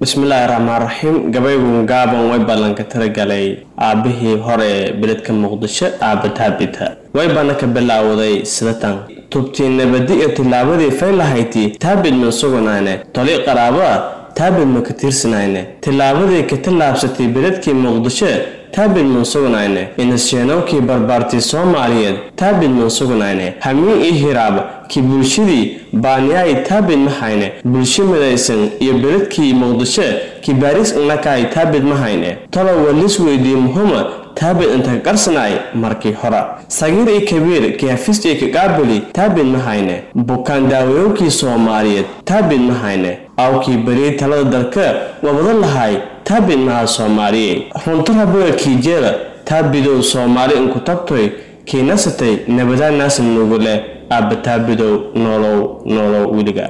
bismillaahi raxmaan raxiim gabaygun gaaban way ballanka talagalay aabbihii hore ee beledka muqdisho aabba taabita. Way banna ka bilaawday sidatan. Tubtii nabadi iyo tillaabadii faylahayti taabid ma suganayne toli qaraaba taabid ma ka tiirsanayne tillaabadii ka tallaabsatay beledkii muqdisho taabid ma sugnayne inasheenookii barbaartii soomaaliyeed taabid ma sugnayne hamiin ii hiraab ki bulshadii baaniyaay taabid ma hayne bulsho midaysan iyo beledkii muqdisho ki baaris inakaay taabid ma hayne talo walis weydii muhuma taabid inta qarsanay markii hore sagiir iyo kabiir kiafist iyo kaqaabali taabid ma hayne bukaan daawayowkii soomaaliyeed taabid ma hayne awkii bariyey talada dalka wabada lahay taabid maha soomaaliye runtarabooga kiijeeda taabidow soomaali inku tabtoy kii nasatay nabadaa naasan nugu leh aabba taabidow noolow noolow weliga